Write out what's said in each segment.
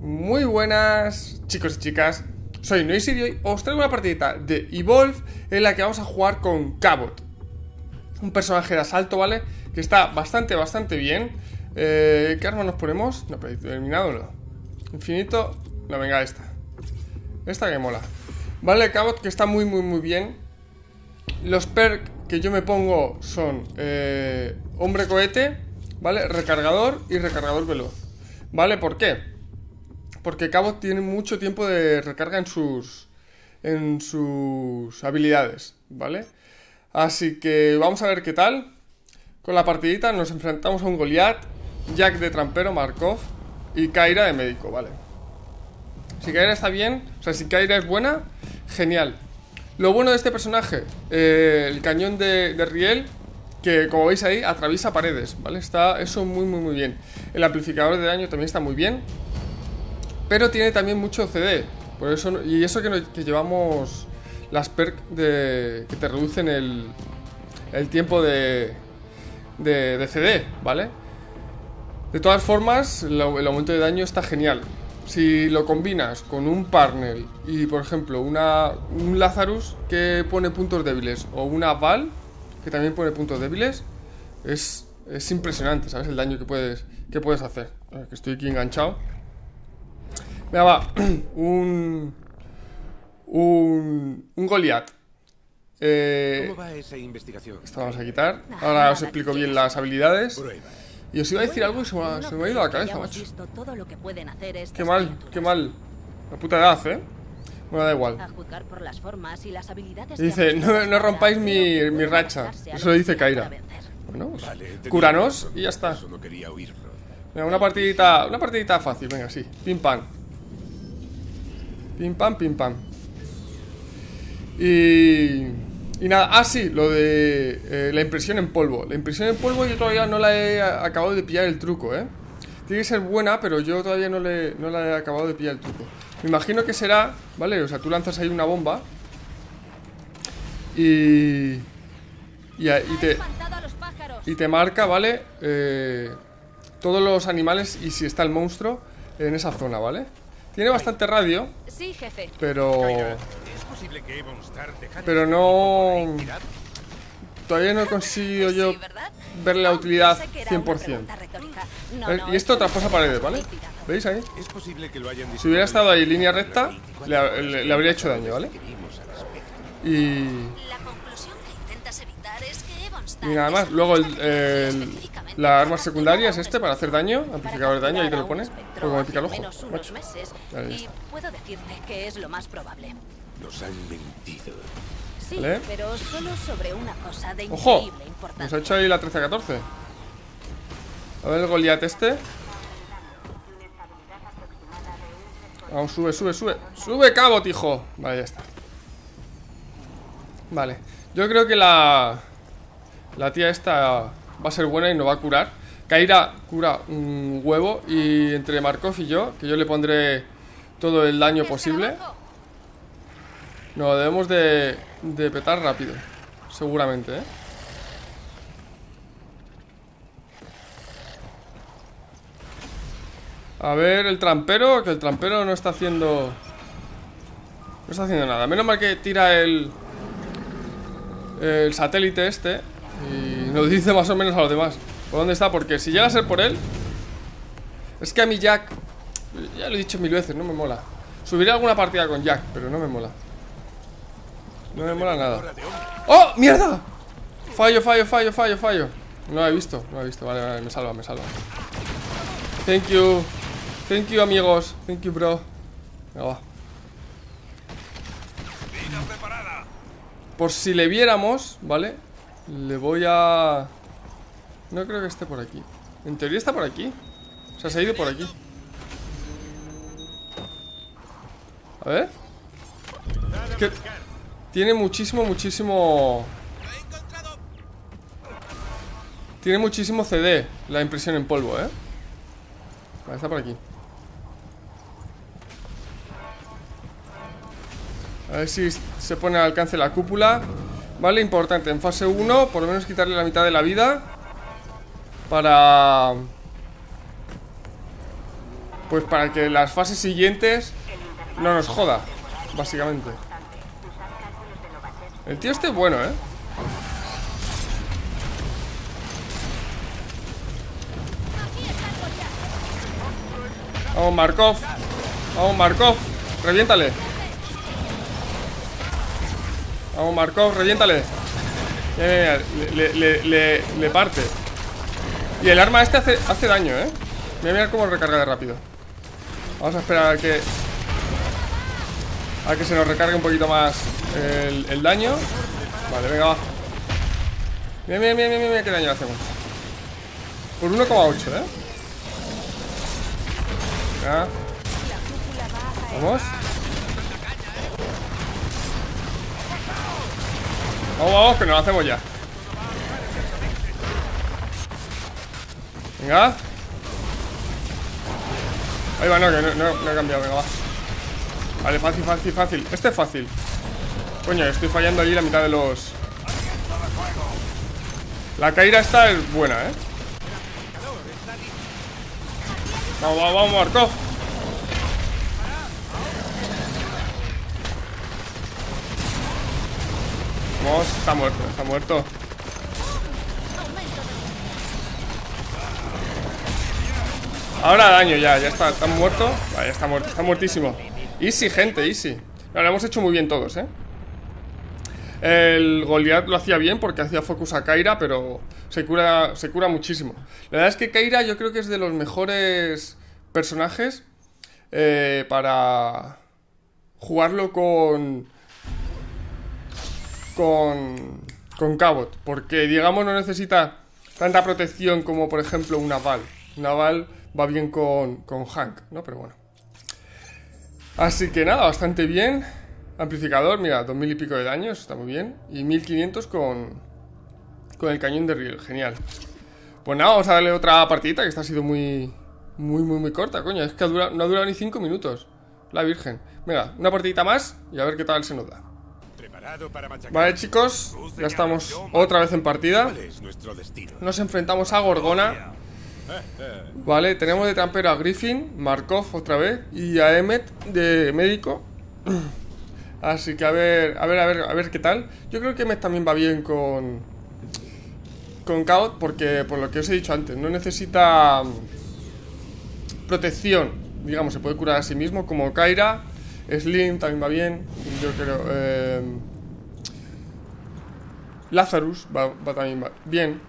Muy buenas, chicos y chicas. Soy Noisy y hoy os traigo una partidita de Evolve en la que vamos a jugar con Cabot. Un personaje de asalto, ¿vale? Que está bastante, bastante bien. Eh, ¿Qué arma nos ponemos? No, pero terminado no. Infinito. No, venga, esta. Esta que mola. Vale, Cabot, que está muy, muy, muy bien. Los perks que yo me pongo son eh, Hombre cohete, ¿vale? Recargador y recargador veloz. ¿Vale? ¿Por qué? Porque Cabot tiene mucho tiempo de recarga en sus. en sus habilidades, ¿vale? Así que vamos a ver qué tal. Con la partidita nos enfrentamos a un Goliath, Jack de trampero, Markov y Kaira de médico, ¿vale? Si Kaira está bien, o sea, si Kaira es buena, genial. Lo bueno de este personaje, eh, el cañón de, de, Riel, que como veis ahí, atraviesa paredes, ¿vale? Está eso muy, muy, muy bien. El amplificador de daño también está muy bien. Pero tiene también mucho CD. Por eso, y eso que, llevamos las perks de, que te reducen el, el tiempo de, de, CD, ¿vale? De todas formas, el, aumento de daño está genial. Si lo combinas con un Parnell y, por ejemplo, una, un Lazarus que pone puntos débiles o una Val que también pone puntos débiles, es, es impresionante, ¿sabes? El daño que puedes, que puedes hacer. Estoy aquí enganchado. Venga, va. un. Un. Un Goliath. Eh, ¿Cómo va esa investigación? Esto vamos a quitar. Ahora os explico bien las habilidades. Y os iba a decir algo y se me ha, se me ha ido a la cabeza, macho. Qué mal, qué mal. La puta edad, ¿eh? Bueno, da igual. Dice, no, no rompáis mi, mi, racha. Eso lo dice Kaira. Bueno, pues, cúranos y ya está. Venga, una partidita, una partidita fácil, venga, sí. Pim pam. Pim pam, pim pam. Y... Y nada, ah sí, lo de eh, la impresión en polvo La impresión en polvo yo todavía no la he acabado de pillar el truco, ¿eh? Tiene que ser buena, pero yo todavía no, le, no la he acabado de pillar el truco Me imagino que será, ¿vale? O sea, tú lanzas ahí una bomba Y... Y, y te... Y te marca, ¿vale? Eh, todos los animales y si está el monstruo en esa zona, ¿vale? Tiene bastante radio Sí, jefe Pero... Pero no... Todavía no he conseguido yo verle la utilidad 100%. Y esto traspasa paredes, ¿vale? ¿Veis ahí? Si hubiera estado ahí línea recta, le, le, le habría hecho daño, ¿vale? Y... Y nada más. Luego el, el, la arma secundaria es este para hacer daño, amplificador de daño, ahí te lo pones. Porque me pica el ojo. Macho. Puedo decirte que es lo más probable. Nos han mentido. Sí, ¿Vale? pero solo sobre una cosa de ¡Ojo! Nos ha hecho ahí la 13-14. A ver el Goliath este. Vamos, sube, sube, sube. ¡Sube, cabo, hijo! Vale, ya está. Vale. Yo creo que la... La tía esta va a ser buena y nos va a curar. Kaira cura un huevo y entre Markov y yo, que yo le pondré todo el daño posible. No, debemos de, de petar rápido. Seguramente, ¿eh? A ver, el trampero, que el trampero no está haciendo... No está haciendo nada. Menos mal que tira el... El satélite este Y nos dice más o menos a los demás ¿Por dónde está? Porque si llega a ser por él Es que a mi Jack Ya lo he dicho mil veces, no me mola. Subiré alguna partida con Jack, pero no me mola. No me mola nada. ¡Oh! ¡Mierda! Fallo, fallo, fallo, fallo, fallo. No lo he visto, no lo he visto. Vale, vale, me salva, me salva. Thank you. Thank you, amigos. Thank you, bro. Venga, va. Por si le viéramos, ¿vale? Le voy a... No creo que esté por aquí. En teoría está por aquí. O sea, se ha ido por aquí. A ver. Es que Tiene muchísimo, muchísimo Tiene muchísimo CD La impresión en polvo, ¿eh? Vale, está por aquí. A ver si se pone al alcance la cúpula Vale, importante, en fase 1 Por lo menos quitarle la mitad de la vida Para... Pues para que las fases siguientes no nos joda, básicamente. El tío este es bueno, ¿eh? Vamos, Markov. Vamos, Markov. Reviéntale. Vamos, Markov, reviéntale. le, le, le, parte. Y el arma este hace, hace daño, ¿eh? Voy a mirar cómo recarga de rápido. Vamos a esperar a que... A que se nos recargue un poquito más el, el daño. Vale, venga, va. Mira, mira, mira, mira, mira qué daño le hacemos. Por 1,8, ¿eh? Vamos. Vamos, vamos, que nos lo hacemos ya. Venga. Ahí va, no, que no, no, he cambiado, venga, va. Vale, fácil, fácil, fácil. Este es fácil. Coño, estoy fallando allí la mitad de los... La caída esta es buena, ¿eh? Vamos, vamos, vamos, Marco. Vamos, está muerto, está muerto. Ahora daño ya, ya está, está muerto. Vale, ya está muerto, está muertísimo. Easy, gente, easy. lo hemos hecho muy bien todos, ¿eh? El Goliath lo hacía bien porque hacía focus a Kaira, pero se cura, se cura muchísimo. La verdad es que Kaira yo creo que es de los mejores personajes eh, para jugarlo con... Con... Con Cabot. Porque, digamos, no necesita tanta protección como, por ejemplo, una Val. Una Val va bien con, con Hank, ¿no? Pero bueno. Así que nada, bastante bien. Amplificador, mira, 2000 y pico de daños, está muy bien. Y 1500 con, con el cañón de riel, genial. Pues nada, vamos a darle otra partidita que esta ha sido muy, muy, muy, muy corta, coño. Es que no ha durado ni 5 minutos. La virgen. Venga, una partidita más y a ver qué tal se nos da. Vale, chicos, ya estamos otra vez en partida. Nos enfrentamos a Gorgona. Vale, tenemos de trampero a Griffin, Markov otra vez y a Emmet de médico. Así que a ver, a ver, a ver, a ver qué tal. Yo creo que Emmet también va bien con con porque por lo que os he dicho antes, no necesita mm, protección, digamos, se puede curar a sí mismo como Kaira, Slim también va bien, yo creo eh, Lazarus va, va también va bien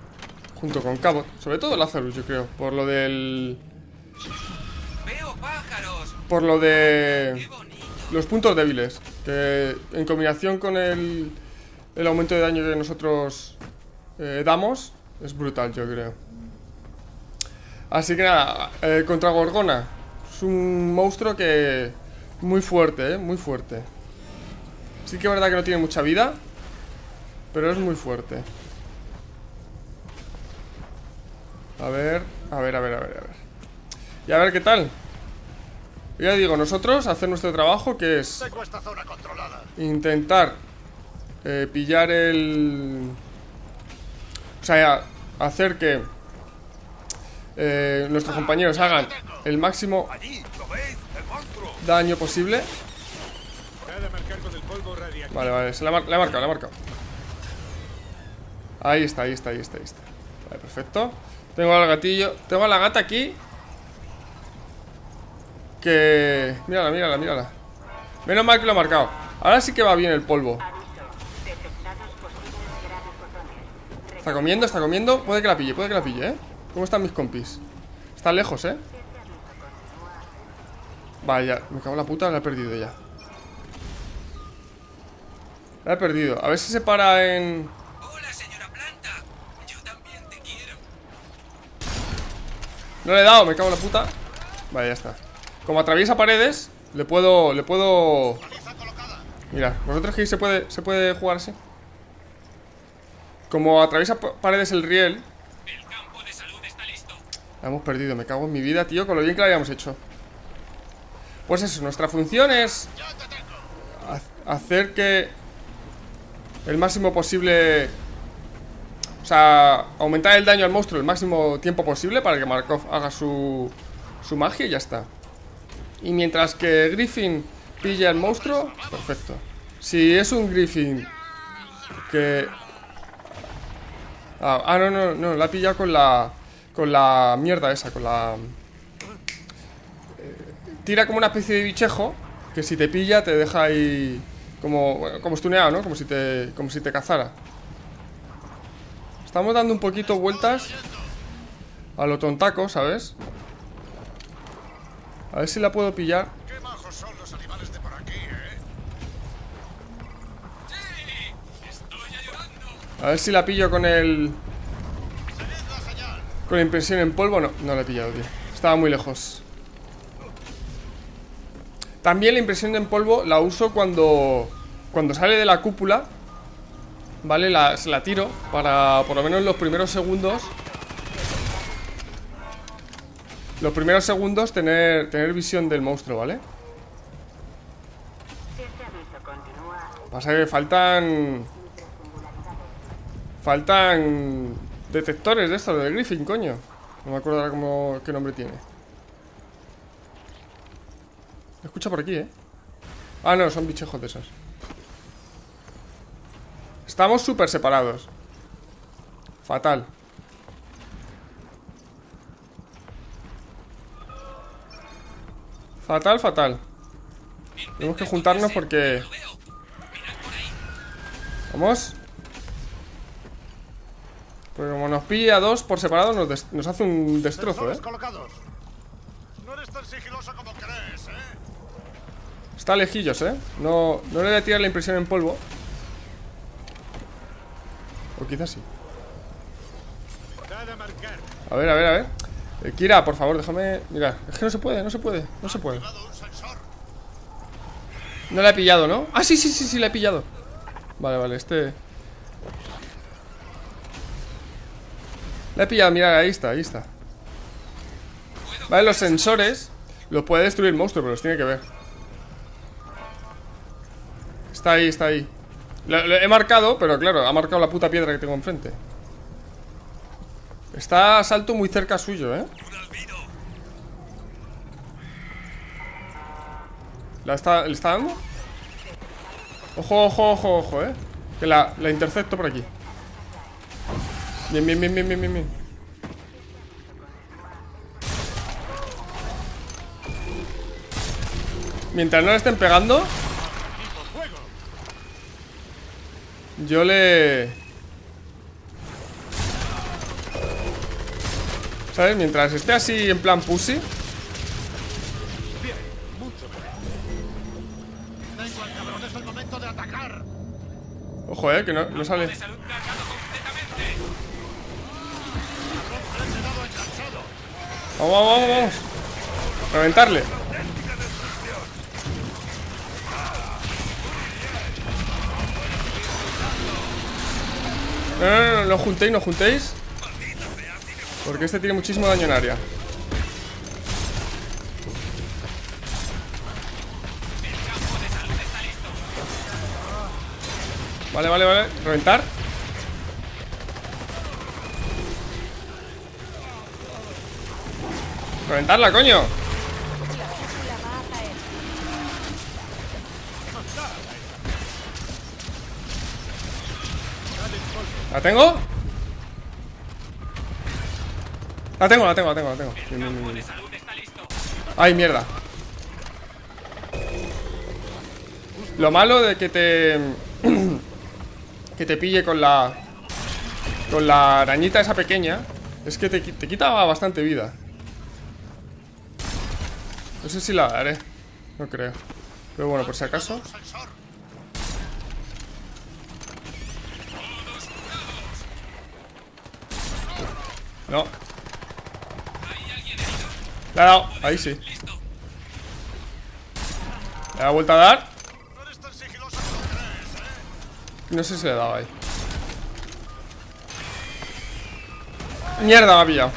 junto con Cabot, sobre todo Lazarus, yo creo, por lo del por lo de los puntos débiles, que en combinación con el, el aumento de daño que nosotros eh, damos, es brutal, yo creo. Así que nada, eh, contra Gorgona, es un monstruo que muy fuerte, eh, muy fuerte. Sí que es verdad que no tiene mucha vida, pero es muy fuerte. A ver, a ver, a ver, a ver, a ver. Y a ver qué tal. Ya digo, nosotros hacer nuestro trabajo que es intentar eh, pillar el... O sea, hacer que eh, nuestros compañeros hagan el máximo daño posible. Vale, vale, se la, ha marcado, la ha marcado. Ahí está, ahí está, ahí está, ahí está. Vale, perfecto. Tengo al gatillo. Tengo a la gata aquí. Que... Mírala, mírala, mírala Menos mal que lo ha marcado Ahora sí que va bien el polvo Está comiendo, está comiendo Puede que la pille, puede que la pille, ¿eh? ¿Cómo están mis compis? Están lejos, ¿eh? Vaya, me cago en la puta La he perdido ya. La he perdido. A ver si se para en... Hola, señora Planta. Yo también te quiero. No le he dado, me cago en la puta. Vale, ya está. Como atraviesa paredes, le puedo... Le puedo... Mira, ¿vosotros que se puede, se puede jugar así? Como atraviesa paredes el riel... La hemos perdido, me cago en mi vida, tío, con lo bien que lo habíamos hecho. Pues eso, nuestra función es... Hacer que... El máximo posible... O sea, aumentar el daño al monstruo el máximo tiempo posible para que Markov haga su, su magia y ya está. Y mientras que Griffin pilla el monstruo, perfecto. Si es un Griffin que... Ah, ah, no, no, no, la ha pillado con la... Con la mierda esa, con la... tira como una especie de bichejo que si te pilla te deja ahí como, bueno, como estuneado, ¿no? Como si te, como si te cazara. Estamos dando un poquito vueltas a lo tontaco, ¿sabes? A ver si la puedo pillar. Qué majos son los animales de por aquí, ¿eh? A ver si la pillo con el... Con la impresión en polvo. No, no la he pillado, tío. Estaba muy lejos. También la impresión en polvo la uso cuando... Cuando sale de la cúpula. Vale, la, la tiro para por lo menos los primeros segundos. Los primeros segundos tener, tener visión del monstruo, ¿vale? Pasa que faltan... Faltan detectores de estos, de Griffin, coño. No me acuerdo ahora cómo, qué nombre tiene. Escucha por aquí, ¿eh? Ah, no, son bichejos de esos. Estamos súper separados. Fatal. Fatal, fatal. Tenemos que juntarnos porque... Vamos. Porque como nos pilla dos por separado nos, nos hace un destrozo, ¿eh? No eres tan sigiloso como crees, ¿eh? Lejillos, ¿eh? No, no le voy a tirar la impresión en polvo. O quizás sí. A ver, a ver, a ver. Eh, Kira, por favor, déjame... Mira, es que no se puede, no se puede, no se puede. No la he pillado, ¿no? Ah, sí, sí, sí, sí, la he pillado. Vale, vale, este... La he pillado, mira, ahí está, ahí está. Vale, los sensores los puede destruir monstruo, pero los tiene que ver. Está ahí, está ahí. Lo, he marcado, pero claro, ha marcado la puta piedra que tengo enfrente. Está a salto muy cerca suyo, ¿eh? ¿La está, ¿Le está dando? Ojo, ojo, ojo, ojo, eh Que la, la intercepto por aquí Bien, bien, bien, bien, bien, bien, bien Mientras no le estén pegando Yo le... ¿Sabes? Mientras esté así en plan pussy. Ojo, eh, que no, no sale vamos, vamos, vamos. Reventarle. No, no, no, no, no juntéis, no juntéis. Porque este tiene muchísimo daño en área. Vale, vale, vale. Reventar. Reventarla, coño. ¿La tengo? La tengo, la tengo, la tengo, la tengo. Ay, mierda. Lo malo de que te... que te pille con la... Con la arañita esa pequeña Es que te, te quita bastante vida No sé si la daré No creo Pero bueno, por si acaso No. Le ha dado, ahí sí. Le da vuelta a dar No sé si le he dado ahí. Mierda, me ha pillado.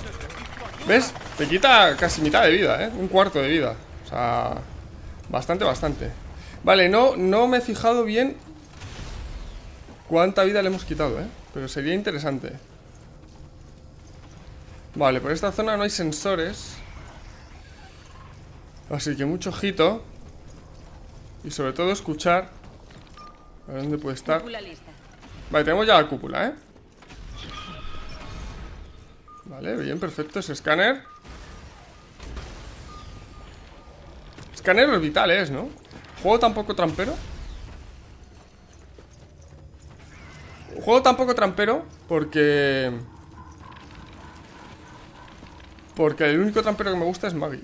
¿Ves? Te quita casi mitad de vida, ¿eh? Un cuarto de vida. O sea... Bastante, bastante. Vale, no, no me he fijado bien Cuánta vida le hemos quitado, ¿eh? Pero sería interesante Vale, por esta zona no hay sensores Así que mucho ojito. Y sobre todo escuchar. A ver dónde puede estar. Vale, tenemos ya la cúpula, ¿eh? Vale, bien, perfecto. Ese escáner. Escáner orbital es, ¿no? Juego tan poco trampero. Juego tan poco trampero porque... Porque el único trampero que me gusta es Maggie.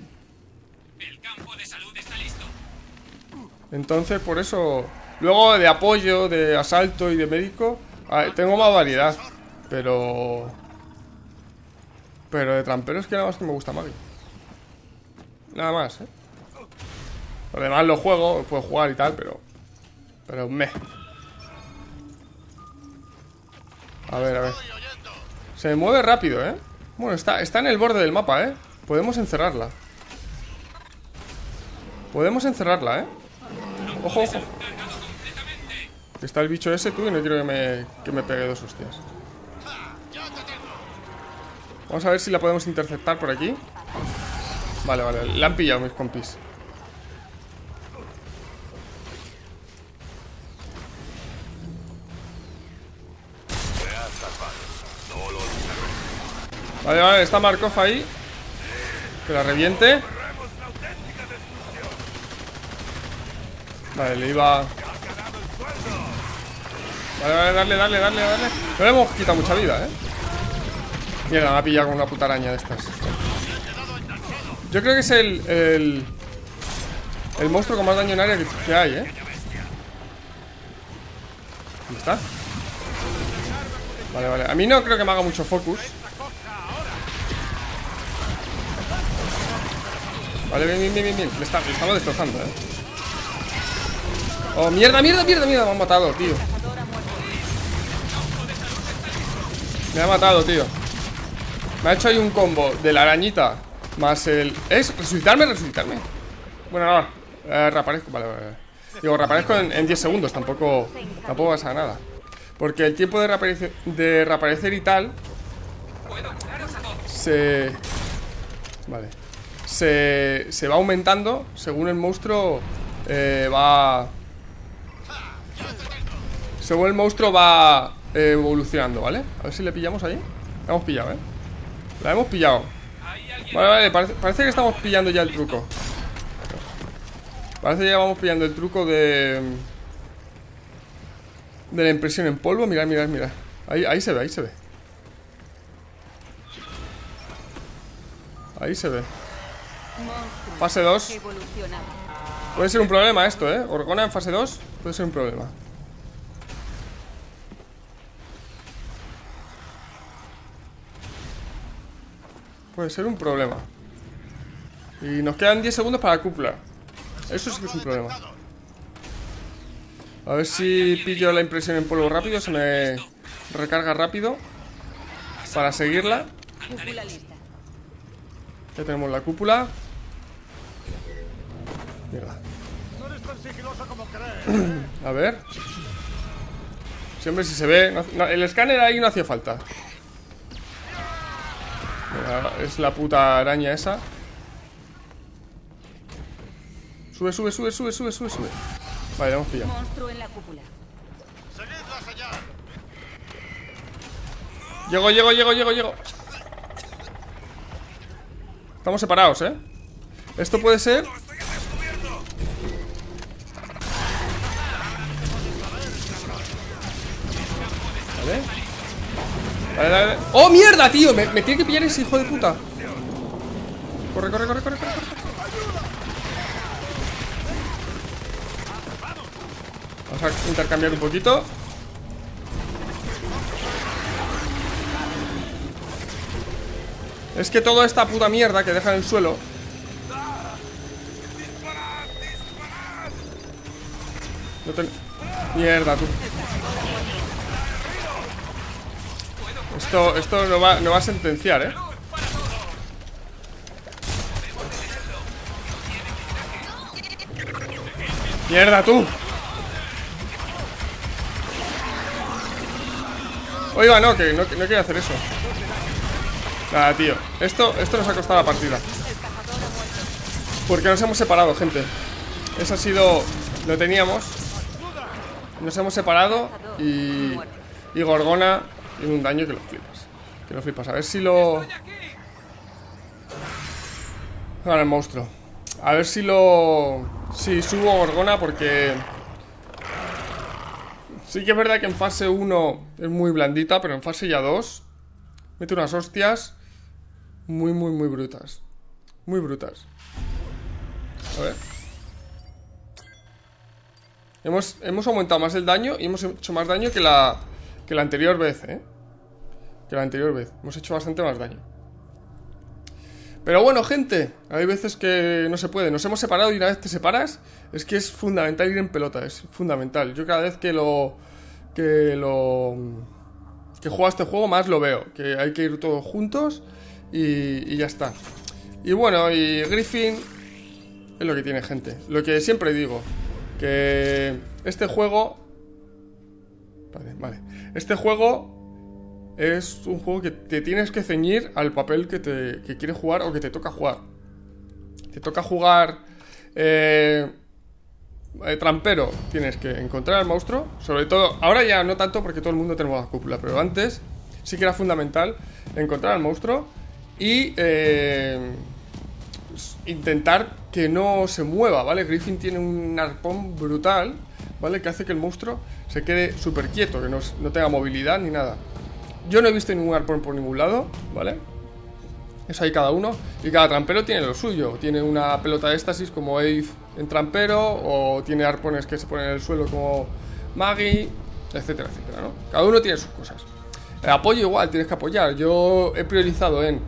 El campo de salud está listo. Entonces, por eso... Luego de apoyo, de asalto y de médico, tengo más variedad. Pero... Pero de trampero es que nada más que me gusta Maggie. Nada más, ¿eh? Lo demás lo juego, puedo jugar y tal, pero... Pero me... A ver, a ver. Se mueve rápido, ¿eh? Bueno, está, está en el borde del mapa, ¿eh? Podemos encerrarla. Podemos encerrarla, ¿eh? Ojo, ojo. Está el bicho ese, tú, y no quiero que me, que me pegue dos hostias. Vamos a ver si la podemos interceptar por aquí. Vale, vale, la han pillado mis compis. Vale, vale, está Markov ahí. Que la reviente. Vale, le iba. Vale, vale, darle, darle, darle, darle. No le hemos quitado mucha vida, eh. Mierda, me ha pillado con una puta araña de estas. Yo creo que es el. El, el monstruo con más daño en área que, que hay, eh. ¿Dónde está? Vale, vale. A mí no creo que me haga mucho focus. Vale, bien, bien, bien, bien. Le, está, le estamos destrozando, eh. Oh, mierda, mierda, mierda, mierda. Me han matado, tío. Me ha matado, tío. Me ha hecho ahí un combo de la arañita más el... ¿Es? ¿Resucitarme? ¿Resucitarme? Bueno, no. Eh, reaparezco. Vale, vale. Digo, reaparezco en, en 10 segundos. Tampoco, tampoco pasa nada. Porque el tiempo de reaparecer y tal... Se... Vale. Se, se va aumentando según el monstruo eh, va... Según el monstruo va eh, evolucionando, ¿vale? A ver si le pillamos ahí. La hemos pillado, ¿eh? La hemos pillado. Vale, vale, parece, parece que estamos pillando ya el truco. Parece que ya vamos pillando el truco de... De la impresión en polvo. Mirad, mirad, mirad. Ahí, ahí se ve, ahí se ve. Ahí se ve. Fase 2. evolucionado. Puede ser un problema esto, ¿eh? Orgona en fase 2 puede ser un problema. Puede ser un problema. Y nos quedan 10 segundos para la cúpula. Eso sí que es un problema. A ver si pillo la impresión en polvo rápido. Se me recarga rápido. Para seguirla. Ya tenemos la cúpula. Mierda. No eres tan sigiloso como crees. A ver. Siempre si se ve. no- no, el escáner ahí no hacía falta. Mira, es la puta araña esa. Sube, sube, sube, sube, sube, sube, sube. Vale, hemos pillado. Monstruo en la cúpula. Seguid la señal. Llego, llego, llego, llego, llego. Estamos separados, ¿eh? Esto puede ser. Vale. Vale, vale. ¡Oh, mierda, tío! Me, me tiene que pillar ese hijo de puta. Corre, corre, corre, corre. corre. Vamos a intercambiar un poquito. Es que toda esta puta mierda que deja en el suelo. Mierda, tú. Esto, esto no va, no va a sentenciar, ¿eh? Mierda, tú. Oiga, no, que no, no quiero hacer eso. Nada, tío. Esto, esto nos ha costado la partida. Porque nos hemos separado, gente. Eso ha sido... Lo teníamos. Nos hemos separado y... Y Gorgona tiene un daño que lo flipas. Que lo flipas. A ver si lo... Ahora el monstruo. A ver si lo... Si subo Gorgona porque... Sí que es verdad que en fase 1 es muy blandita, pero en fase ya 2 mete unas hostias muy, muy, muy brutas. Muy brutas. A ver. Hemos, hemos aumentado más el daño y hemos hecho más daño que la, que la anterior vez, ¿eh? Que la anterior vez. Hemos hecho bastante más daño. Pero bueno, gente, hay veces que no se puede. Nos hemos separado y una vez te separas, es que es fundamental ir en pelota, es fundamental. Yo cada vez que lo. que lo. que juego este juego, más lo veo. Que hay que ir todos juntos y, y ya está. Y bueno, y Griffin es lo que tiene gente. Lo que siempre digo, que este juego... Vale, vale. Este juego es un juego que te tienes que ceñir al papel que, te, que quieres jugar o que te toca jugar. Te toca jugar... Eh, eh, trampero, tienes que encontrar al monstruo. Sobre todo, ahora ya no tanto porque todo el mundo tenemos la cúpula, pero antes sí que era fundamental encontrar al monstruo y eh, intentar que no se mueva, ¿vale? Griffin tiene un arpón brutal, ¿vale? Que hace que el monstruo se quede súper quieto, que no, no, tenga movilidad ni nada. Yo no he visto ningún arpón por ningún lado, ¿vale? Eso hay cada uno. Y cada trampero tiene lo suyo. Tiene una pelota de éxtasis como Eve en trampero, o tiene arpones que se ponen en el suelo como Maggie, etcétera, etcétera, ¿no? Cada uno tiene sus cosas. El apoyo igual, tienes que apoyar. Yo he priorizado en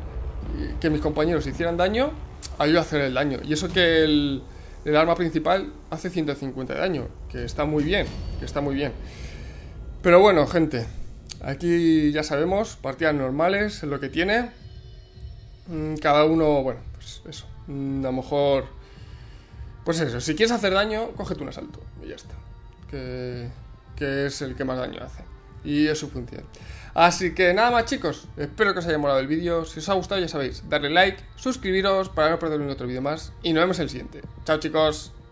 que mis compañeros hicieran daño a hacer el daño. Y eso que el, el, arma principal hace 150 de daño, que está muy bien, que está muy bien. Pero bueno, gente, aquí ya sabemos, partidas normales es lo que tiene. Mm, cada uno, bueno, pues eso. Mm, a lo mejor, pues eso, si quieres hacer daño, cógete un asalto y ya está. Que, que es el que más daño hace. Y es su función. Así que nada más chicos, espero que os haya molado el vídeo. Si os ha gustado ya sabéis, darle like, suscribiros para no perder ningún otro vídeo más. Y nos vemos en el siguiente. Chao chicos.